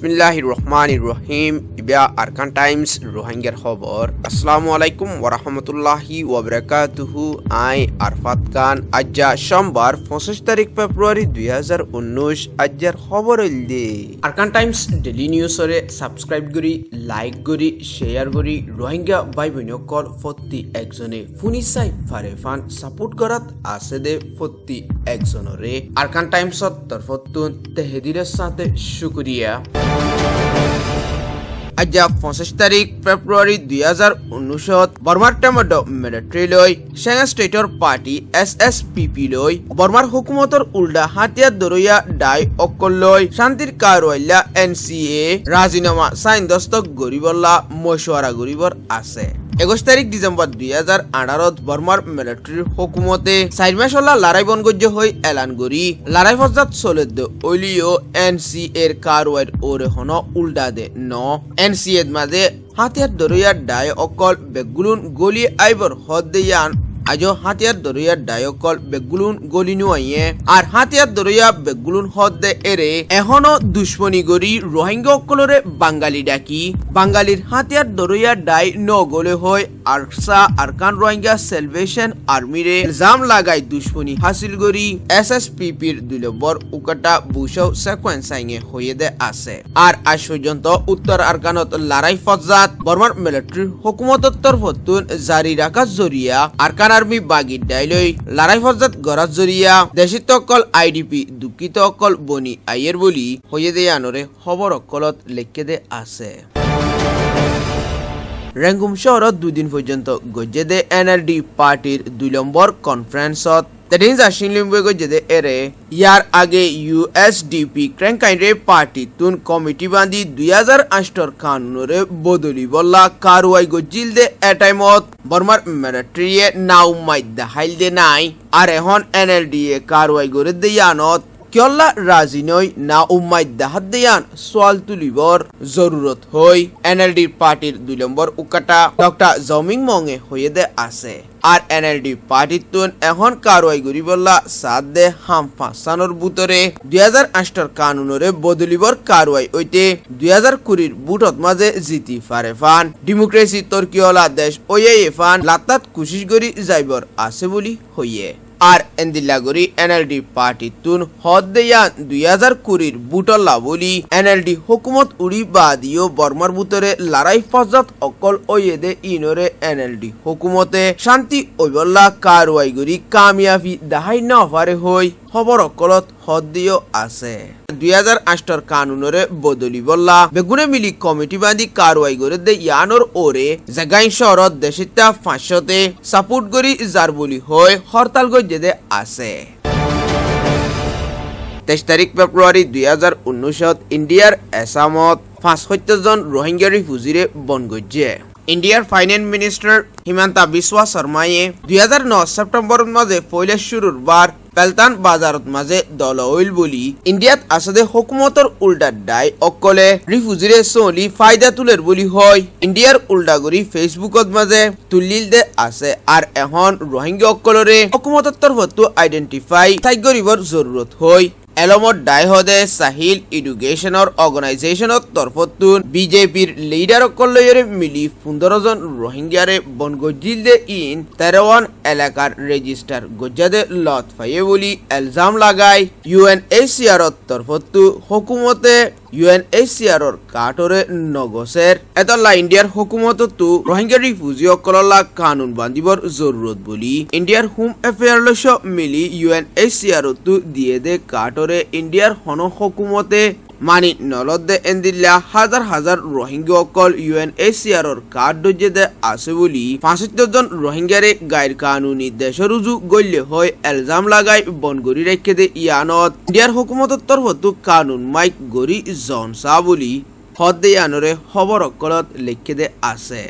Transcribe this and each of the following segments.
বিসমিল্লাহির রহমানির রহিম ইবিয়া আরকান টাইমস, রোহিঙ্গার খবর। আসসালামু আলাইকুম ওরহমতুল্লাহি ওবরাকাতুহু আই আরফাত খান। আজ্জা সোমবার, পঁচিশ তারিখ ফেব্রুয়ারি দুই হাজার উনিশ। আজ্জার খবর দে আরকান টাইমস ডেলি নিউজরে সাবস্ক্রাইব করি, লাইক করি, শেয়ার করি। রোহিঙ্গা ভাই বোনকল প্রতি একজনে। ফুনি চাই ফারে ফান সাপোর্ট করাত আছে দে প্রতি একজনরে আরকান টাইমসত তরফতুন তেহেদিরের সাথে শুক্রিয়া আজ্জা পঁচিশ তারিখ ফেব্রুৱাৰী দুই হাজাৰ ঊনৈছত বৰ্মাৰ টেমত মিলিটাৰীলৈ চেঙা ষ্টেটৰ party S S P P লৈ বৰ্মাৰ হুকুমতৰ উল্টা হাতিয়াৰ দৰৈয়া দায় অকললৈ, শান্তিৰ কাৰৱাইলা এন চি এ, ৰাজিনামা চাইন দস্তক গৰিবল্লা মশৱাৰা গৰিবৰ আছে। একৈশ তারিখ ডিসেম্বর দুই হাজাৰ আঠারত বর্মার মিলিটারির হুকুমতে চাৰি মাসলা লড়াই বনগজ্য হৈ এলান কৰি লড়াই ফজাত চলেদ অলিও এন চি এর কারওয়ার ওরে হন উল্টা দে ন। এন সি এর মাঝে হাতিয়ার দরিয়ার ডায় অকল বেগুলুন গলি আইবর হদ দেয়ান আজও হাতিয়ার দরিয়ার ডায়কল বেগুলুন গলি নুয়াইয়ে আর হাতিয়ার দরিয়া বেগুলুন হদ্দে এরে এখনও দুশ্মনী গরি রোহিঙ্গা অকলরে বাঙালি ডাকি। বাঙালির হাতিয়ার দরিয়া ডাই ন গলে হয় আরসা, আরকান রোহিঙ্গা সেলভেশন আর্মিরে জাম লাগাই দুশ্মনী হাসিল গরি এস এস পিপির দুই নম্বর উকাটা বুসৌ সেকুয়েন্সাইঙে হয়ে দে আছে। আর আজ পর্যন্ত উত্তর আরকানত লড়াই ফজাত বর্মার মিলিটারির হুকুমতর তরফতুন জারি রাখা জরিয়া, আরকান আর্মি বাগি ডাইলৈ লড়াই ফজাত গরাত জরিয়া, দেশিত অকল আইডিপি দুঃখিত অকল বনি আইয়ের বলি হয়ে দে আনরে খবর অকলত লেখে দে আছে। রেঙ্গুম শহরত দুদিন পর্যন্ত গজ্জে এনএলডি পার্টির দুই নম্বর কনফারেন্সত গজ্জে দে এরে, ইয়ার আগে ইউএসডিপি দুই হাজার আষ্টর কারুয়াই গজ্জিল দে আর এখন এনএলডি এ কারুয়াই গড়ে দে কিয়ল্লা রাজি নই, না উম্মাই দাহাত দেয়ান। সোয়াল তুলিবর জরুরত হই। এনএলডি পার্টির দুই নম্বর উকাটা ডক্টর জমিং মঙে হয়ে দে আছে। আর এনএলডি পার্টির তুন এখন কারওয়াই করি বললা সাত দে হাম ফাঁসানোর বুতরে। দুই হাজার আষ্টর কানুনরে বদলিবর কারওয়াই ওইতে দুই হাজার কুড়ির বুটত মাঝে জিতি ফারে ফান। ডেমোক্রেসি তর্কিওলা দেশ ওয়ে ফান। লাতাত কুশিস করি যাইবর আছে বলি হইয়ে। আর এন্দিল্লাগুড়ি এনএলডি পার্টি তুন হদ্দেয়া দুই হাজার কুড়ির বুটল্লা বলি। এনএলডি হুকুমত উড়ি বাদিও বর্মার বুতরে লড়াই ফজাত অকল ওয়েদে ইনরে এনএলডি হুকুমতে। শান্তি ওইবল্লা কারওয়াই গরি কামিয়াবি দাহাই নফারে হই। খবর অকলত হদ আছে। দুই হাজার আষ্টর কানুনরে বদলি বললা বেগুনে মিলি কমিটি বান্ধি কারওয়াই করে দে ইয়ানোর ওরে জাগাই শহরত দেশিতা ফাঁসতে সাপোর্ট করি যার বলি হয় হরতাল গজ্জে দে আছে। তেইশ তারিখ ফেব্ৰুৱাৰী দুই হাজাৰ ঊনৈছত ইণ্ডিয়াৰ এছামত পাঁচসত্তৰজন ৰোহিংগা ৰিফিউজিৰে বন গজ্জে ইণ্ডিয়াৰ ফাইনেন্স মিনিষ্টাৰ হিমন্ত বিশ্বা শৰ্মায়ে দুই হাজাৰ ন ছেপ্টেম্বৰৰ মাজে শুৰুৰ বাৰ পেলতান বাজারত মাজে দল হইল বুলি। ইণ্ডিয়াত আসাদে হুকুমতৰ উল্টা দায় অকলে রিফিউজিরে চলি ফায়দা তুলের বলি হয়। ইণ্ডিয়াৰ উল্টা কৰি ফেচবুকত মাজে তুলিল দে আছে আর এখন রোহিঙ্গা অকলরে হুকুমতৰ তরফতো আইডেন্টিফাই ঠাই করিবার জরুরত হয়। এলমত ডাইহদে সাহিল এডুকেশনৰ অৰ্গেনাইজেশ্যনৰ তৰফতুন বিজেপিৰ লিডাৰসকলৰে মিলি পোন্ধৰজন ৰোহিংগীয়াৰে বনগজিল দে ইন তেৰৱান এলেকাৰ ৰেজিষ্টাৰ গজ্জাদে লত ফায়ে বুলি এলজাম লাগাই। ইউ এন এইচ চি আৰৰ তৰফতো হুকুমতে ইউ এন এইচ চি আৰৰ কাঠৰে নগছেৰ এতলা ইণ্ডিয়াৰ হুকুমততো ৰোহিংগা ৰিফিউজিসকললা কানুন বান্ধিবৰ জৰুৰত বুলি। ইণ্ডিয়াৰ হোম এফেয়াৰলৈছ মিলি ইউ এন এইচ চি দিয়ে দে কাঠৰে ইণ্ডিয়াৰ হন হুকুমতে মানি নলদে এন্দিল্লা হাজার হাজার রোহিঙ্গা অকল ইউ এন এইচ সি আরর কার্ড দে আছে বলি পাঁচত্তর জন রোহিঙ্গারে গাইর কানুনি দেশের উজু গল্যে হয় এলজাম লাগাই বন গড়ি রেখে দে ইয়ানত। ইন্ডিয়ার হুকুমতর তরফতো কানুন মাইক গড়ি জনসা বলি হদ ইয়ানরে খবর অকলত লিখে দে আছে।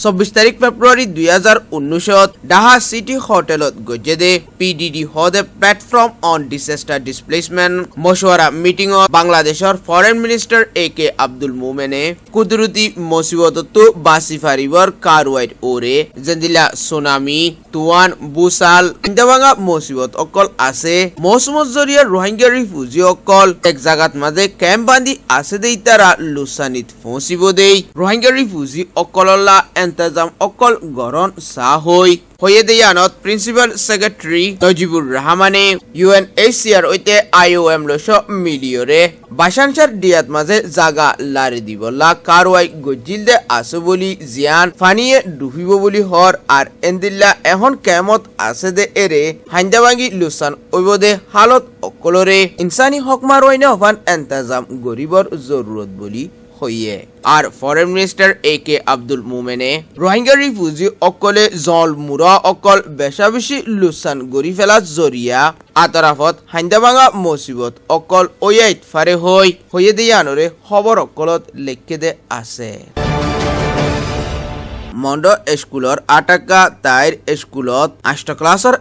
চৌবিশ তাৰিখ ফেব্ৰুৱাৰী দুই হাজাৰ ঊনৈছত ডাহা চিটি হোটেলত গজেদে পি ডি ডি হদে প্লেটফৰ্ম অন ডিচেষ্টাৰ ডিছপ্লেচমেণ্ট। মছৱাৰা মিটিঙত বাংলাদেশৰ foreign minister A K Abdul মোমেনে কুদৰতী মচিবততো বাচি ফাৰিবৰ কাৰৱাইত ওৰে যেন্দিলা সোনামি তুৱান বুচাল ইন্দাবাঙা মচিবত অকল আছে। মৌচুমত জৰিয়া ৰোহিংগা ৰিফিউজি অকল। এক জাগাত মাজে কেম্প বান্ধি আছে দেই তাৰা লুচানিত ফচিব দেই। ৰোহিংগা ৰিফিউজি অকললা এন্তাজাম অকল গৰণ চাহ। হৈ হয়ে দেয়ানত প্ৰিন্সিপাল ছেক্ৰেটাৰী নজিবুৰ ৰহমানে U N H C R সৈতে আই অ' এম লৈছ মিলিয়ৰে বাছানচাৰ দিয়াত মাজে জাগা লাৰি দিবলা কাৰৱাই গজিল দে আছে বুলি জিয়ান ফানিয়ে ডুবিব বুলি হৰ আর এন্দিল্লা এখন কেমত আছে দে এৰে। হাইন্দাবাঙ্গি লুচান ঐব দে হালত অকলৰে। ইনসানি হক মারওয়াইনে হফান এন্তাজাম গরিবর জরুরত বুলি হইয়ে। আর foreign minister A K Abdul মুমেনে Rohingya refugee অকলে জল মুরা অকল বেশা বেশি লুসান গরি ফেলা জরিয়া আতরাফত হাইন্দাবাঙা মসিবত অকল ওয়াইত ফারে হই হইয়ে দিয়ে আনরে খবর অকলত লেখকে দে আছে। মন্ড স্কুলৰ আটাকা তাইৰ স্কুলত আষ্ট ক্লাছৰ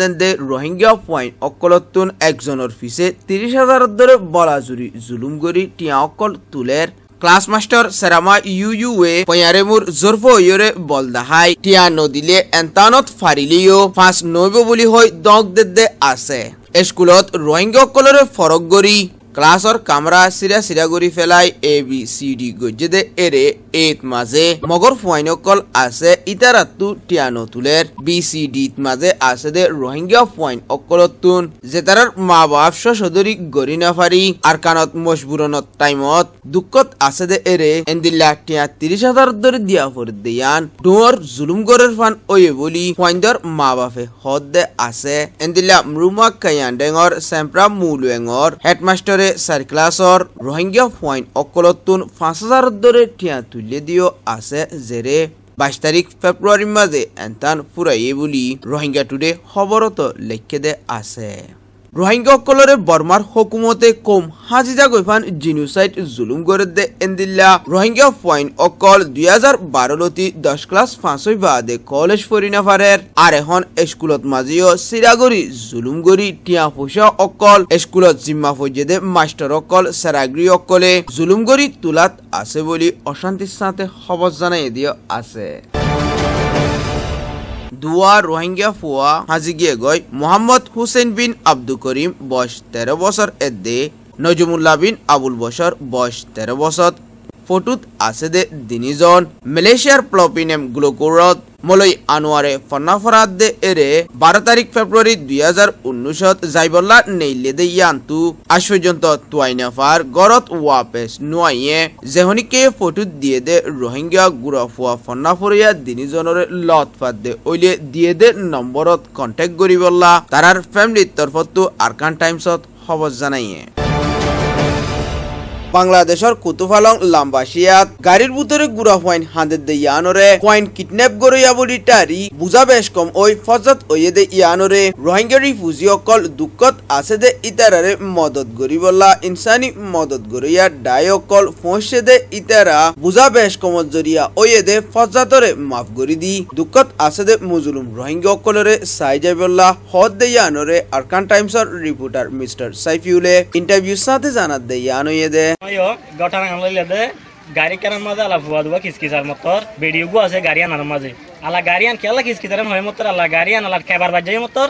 দেন্দে ৰোহিংগীয়া পইণ্ট অকলতোন একজনৰ ফিচে ত্ৰিশ হাজাৰৰ দৰে বলাজুৰি জুলুম কৰি টিয়া অকল তোলেৰ ক্লাছ মাস্টার চেৰামা ইউ ইউ এ পয়াৰে মোৰ জোৰফ ইয়ৰে বল দাহাই। টিয়া নদিলে এন্তানত ফারিলিও ফাঁস নইব বুলি হৈ দগ দে আছে। স্কুলত ৰোহিংগীয়াসকলৰে ফৰক কৰি ক্লাছৰ কামৰা চিৰা চিৰা কৰি পেলাই এ, বি, চি, ডি গজ্জে দে এৰে এইত মাজে। মগৰ ফুৱাইনকল আছে ইটাৰাতো টিয়ানো তুলেৰ। বি, চি, ডিত মাজে আছে দে ৰোহিংগীয়া ফুৱাইন অকলতুন। জেতাৰৰ মা বাপ সদৰি গৰি নাফাৰি আর কানত মজবুরনত টাইমত। দুঃখত আছে দে এরে এন্দিল্লা টিয়া তিরিশ হাজার ধরে দিয়া ফর দিয়ান। ডুমর জুলুম গরের ফান ওয়ে বলি ফাইন্দর মা বাপে হদ দে আছে। এন্দিল্লা মৃমা কায়ান ডেঙর সেম্প্রা মুলুয়েঙর হেডমাস্টারে সার্ক্লাসর রোহিঙ্গা ফাইন অকলতুন পাঁচ হাজার দৰে ঠিয়া তুলে দিও আছে জেরে বাইশ তারিখ ফেব্রুয়ারির মাঝে এনতান ফুরাইয়ে বুলি রোহিঙ্গা টুডে খবরত লেখে দে আছে। রোহিঙ্গাসকলরে বর্মার হকুমতে কম হাজিজা গৈফান জিনোসাইড জুলুম করে দে এন্দিল্লা। রোহিঙ্গা পয়েন্ট অকল দুই হাজার বারোলতি দশ ক্লাস ফাঁসই বাদে কলেজ ফরিনাফারের আর এখন স্কুলত মাজিও সিরাগরি জুলুম গরি টিয়া পয়সা অকল, স্কুলত জিম্মা ফজে দে মাস্টার অকল সেরাগ্রি অকলে। জুলুম গরি তুলাত আছে বলি অশান্তির সাথে খবর জানাই দিয়ে আছে। দুয়া রোহিঙ্গা ফুয়া হাজিগিয়ে গই মোহাম্মদ হুসেন বিন আব্দুল করিম, বয়স তেরো বছর দে নজমুল্লাহ বিন আবুল বসর বয়স তেরো বছর। ফটোত আছে দে তিনিজন মালয়েছিয়ার প্লপিনেম গ্লোকোরত মলৈ আনোয়ারে ফনাফরাত দে এরে বারো তারিখ ফেব্রুয়ারি দুই হাজার উনিশত যাইবল্লা নেইলে দে ইয়ান্তু আজ পর্যন্ত তুয়াইনাফার গরত ওয়াপেস নুয়াইয়ে যেহনিকে ফটোত দিয়ে দে রোহিঙ্গা গুড়াফুয়া ফনাফরিয়া তিনিজনরে লতফাত দে ওইলে দিয়ে দে নম্বরত কন্টেক্ট করিবল্লা। তারার ফ্যামিলির তরফতো আরকান টাইমসত খবর জানাইয়ে। বাংলাদেশৰ কুতুফালং লাম্বাসিয়াত গাড়ীৰ ভিতরে গুড়া ফাইন হাঁদে দে ইয়ানরে। ফাইন কিডন্যাপ করে ইয়াবলি টারি, বুঝা বেশ কম ওই ফজত ওয়ে দে ইয়ানরে। রোহিঙ্গা রিফিউজি অকল দুঃখত আছে দে ইতারারে মদত গরিবল্লা ইনসানি মদত গরিয়া ডাই অকল ফসে দে ইতারা। বুঝা বেশ কমত জরিয়া ওয়ে দে ফজাতরে মাফ গরি দি। দুঃখত আছে দে মুজুলুম রোহিঙ্গা অকলরে সাই যাইবল্লা হদ দে ইয়ানরে আরকান টাইমসর রিপোর্টার মিস্টার সাইফিউলে। ইন্টারভিউ সাথে জানাত দে। অয়ো গটা রাঙা লইলে দে, গাড়ি কেনার মাঝে আলা ভুয়া দুয়া কিসকিসার মতর বেড়িও গো আছে গাড়ি আনার মাঝে আলা গাড়ি আন কেলা কিসকিসার হয় মতর আলা গাড়ি আন, আলা খেবার বাজাই মতর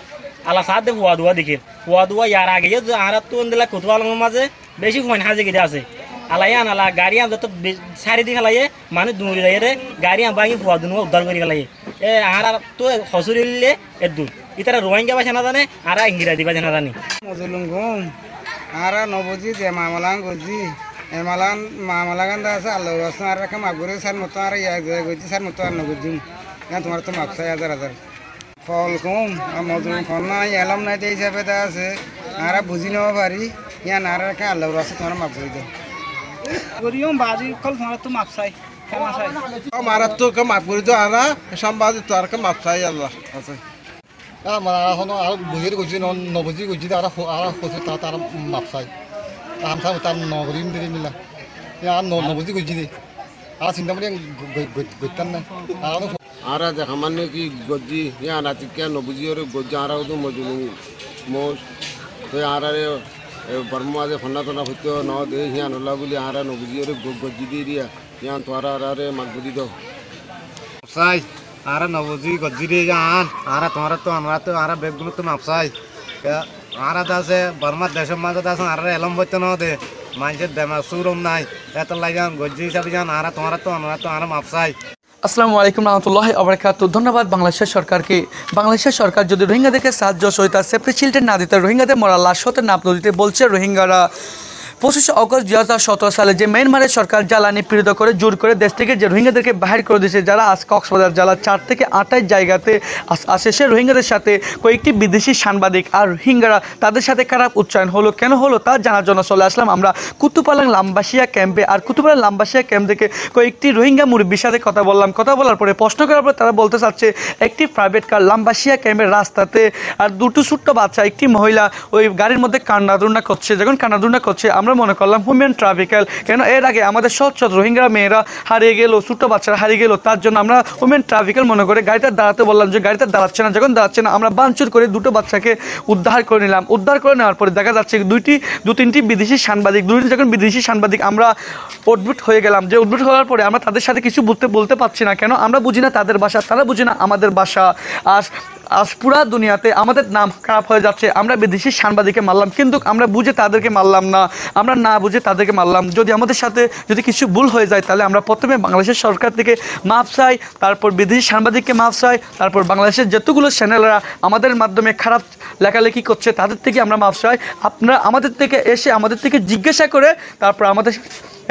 আলা সাথে ভুয়া দুয়া দেখি। ভুয়া দুয়া ইয়ার আগে যে আরা তুন দিলা কুতুয়া আলমের মাঝে বেশি ফোন হাজি গিয়ে আছে আলাইয়া আলা গাড়ি আন যত সারি দিকে আলাইয়ে মানুষ দূরে যাই রে গাড়ি আন বাঙি ভুয়া দুনো উদ্ধার করে গেলাইয়ে এ আর তো হসুরি লিলে এ দূর ইতারা রোহিঙ্গা বাসা না জানে আর ইংরাজি বাসা না জানি মজুলুম ঘুম আর নবজি যে মামলা এমালান মামলাগান দা আছে আল্লাহ রাসন আর রাখা মাগুরে সার মতো আর ইয়া গজি সার মতো আর নগজিম না তোমার তো মাপ ছয় হাজার হাজার। ফল কম মজুলুম ফল নাই এলাম নাই যে হিসাবে দা আছে। আর বুঝি নেওয়া পারি ইয়া না রাখা আল্লাহ রাসে তোমার মাপ করে দেয়। গরিয়ম বাজি কল তোমার তো মাপসাই কেমন চাই মারাত তো কে মাফ করে দিও আরা সাম্বাদি তো আর কে চাই আল্লাহ। আছে আমার এখন আর বুঝিয়ে গেছি নবুঝি গেছি আর আর মাপসাই আমাৰ নগৰী মন্দিৰ মিলা নৱজি গৈছে দে আ চিন্তা মানে আৰু দেখা মানে কি গজি নাতিকা নবুজি আৰু গজি আৰু মজুলো মই আৰাৰে বৰ্ম আজি সন্নাতনা সত্য ন দে হিয়া নলা বুলি আৰা নবুজি আৰু গজি দি দিয়া হিয়া তোৰা আৰাৰে মাক বুজি দাই আৰা নবুজি গজি দে আন আৰা তোমাৰ তো আনাৰ তো আৰা বেগ বুলি তো নাপচাই আর আছে বর্মার দেশের মাঝে আছে আর এলম হইতে ন দে মানুষের দেমা সুরম নাই এত লাগান গজ্জি হিসাবে যান আর তোমার তো আমরা তো আর মাপসাই আসসালামু আলাইকুম রহমতুল্লাহ অবরাকাত ধন্যবাদ বাংলাদেশের সরকারকে। বাংলাদেশের সরকার যদি রোহিঙ্গাদেরকে সাহায্য সহিতা সেফটি শিল্ডের না দিতে, রোহিঙ্গাদের মরা লাশ হতে না দিতে বলছে রোহিঙ্গারা। পঁচিশে অগস্ট দুই হাজার সতেরো সালে যে মিয়ানমারের সরকার জ্বালানি পীড়িত করে, জোর করে দেশ থেকে যে রোহিঙ্গাদেরকে বাহির করে দিয়েছে, যারা আজ কক্সবাজার জেলা চার থেকে আটাইশ জায়গাতে আসে সে রোহিঙ্গাদের সাথে কয়েকটি বিদেশি সাংবাদিক আর রোহিঙ্গারা তাদের সাথে খারাপ উচ্চারণ হলো। কেন হলো তা জানার জন্য চলে আসলাম আমরা কুতুপালাং লাম্বাসিয়া ক্যাম্পে। আর কুতুপালাং লাম্বাসিয়া ক্যাম্প থেকে কয়েকটি রোহিঙ্গা মুরব্বীর সাথে কথা বললাম। কথা বলার পরে প্রশ্ন করার পরে তারা বলতে চাচ্ছে, একটি প্রাইভেট কার লাম্বাসিয়া ক্যাম্পের রাস্তাতে আর দুটো ছোট্ট বাচ্চা, একটি মহিলা ওই গাড়ির মধ্যে কান্নাদুন্না করছে। যখন কান্নাদুন্না করছে আমরা মনে করলাম হুমেন ট্রাফিক্যাল। কেন এর আগে আমাদের সৎ রোহিঙ্গা মেয়েরা হারিয়ে গেল, ছোট্ট বাচ্চারা হারিয়ে গেল, তার জন্য আমরা হুমেন ট্রাফিক্যাল মনে করে গাড়িতে দাঁড়াতে বললাম যে গাড়িতে দাঁড়াচ্ছে না, যখন দাঁড়াচ্ছে না, আমরা বাঞ্চুর করে দুটো বাচ্চাকে উদ্ধার করে নিলাম। উদ্ধার করে নেওয়ার পরে দেখা যাচ্ছে দুইটি, দু তিনটি বিদেশি সাংবাদিক দুইটি যখন বিদেশি সাংবাদিক আমরা উদ্ভুট হয়ে গেলাম। যে উদ্ভুট হওয়ার পরে আমরা তাদের সাথে কিছু বলতে বলতে পারছি না। কেন? আমরা বুঝি না তাদের ভাষা তারা বুঝি না আমাদের ভাষা আর আজ পুরা দুনিয়াতে আমাদের নাম খারাপ হয়ে যাচ্ছে। আমরা বিদেশি সাংবাদিককে মারলাম, কিন্তু আমরা বুঝে তাদেরকে মারলাম না। আমরা না বুঝে তাদেরকে মারলাম। যদি আমাদের সাথে যদি কিছু ভুল হয়ে যায়, তাহলে আমরা প্রথমে বাংলাদেশের সরকার থেকে মাপ চাই, তারপর বিদেশি সাংবাদিককে মাপ চাই, তারপর বাংলাদেশের যতগুলো চ্যানেলরা আমাদের মাধ্যমে খারাপ লেখালেখি করছে, তাদের থেকে আমরা মাপ চাই। আপনারা আমাদের থেকে এসে আমাদের থেকে জিজ্ঞাসা করে, তারপর আমাদের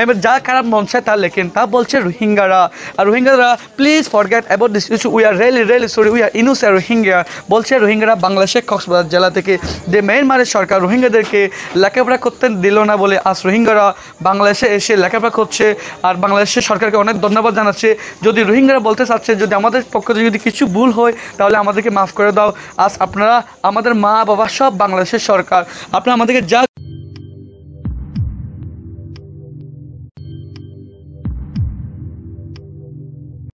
এবার যা খারাপ মন চায় তা লেখেন। তা বলছে রোহিঙ্গারা। আর রোহিঙ্গারা please forget about this issue we are really really sorry we are innocent are Rohingya বলছে রোহিঙ্গারা বাংলাদেশের কক্সবাজার জেলা থেকে যে মিয়ানমারের সরকার রোহিঙ্গাদেরকে লেখাপড়া করতে দিল না বলে আজ রোহিঙ্গারা বাংলাদেশে এসে লেখাপড়া করছে আর বাংলাদেশের সরকারকে অনেক ধন্যবাদ জানাচ্ছে। যদি রোহিঙ্গারা বলতে চাচ্ছে, যদি আমাদের পক্ষ থেকে যদি কিছু ভুল হয়, তাহলে আমাদেরকে মাফ করে দাও। আজ আপনারা, আমাদের মা বাবা সব বাংলাদেশের সরকার। আপনারা আমাদেরকে যা